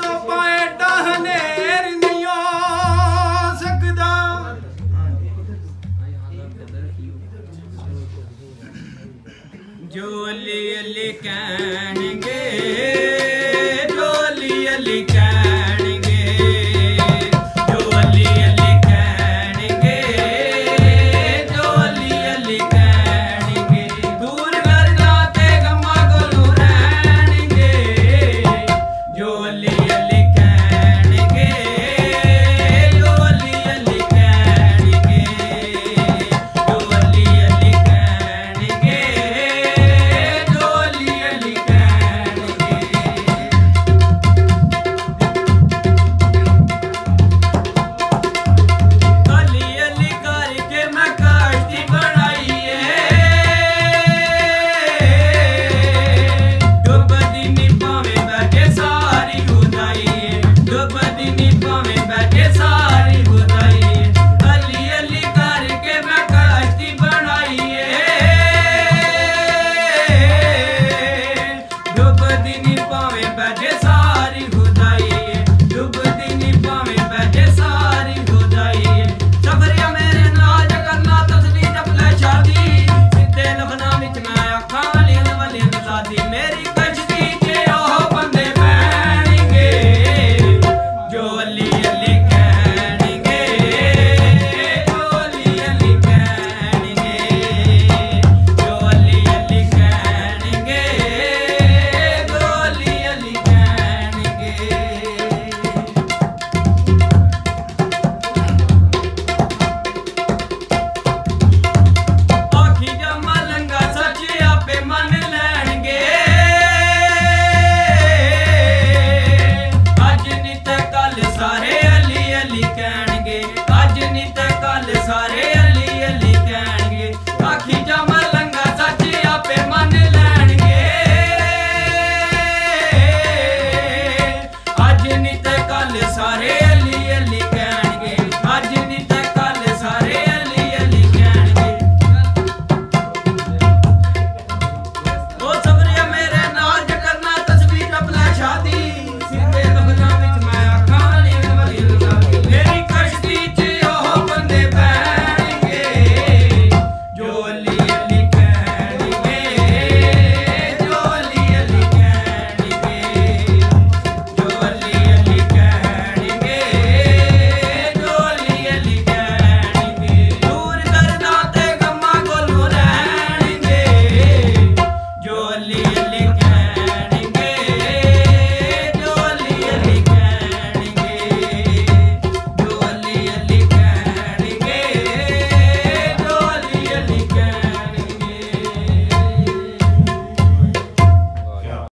तो पाए डहनेर नहीं आ सकदा जो लिए लिखेंगे coming back. Yes, I. ਕਰਾਂਗੇ ਨਹੀਂ ਨਿਤ